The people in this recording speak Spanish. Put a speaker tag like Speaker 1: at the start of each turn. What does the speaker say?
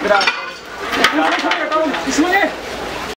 Speaker 1: gracias.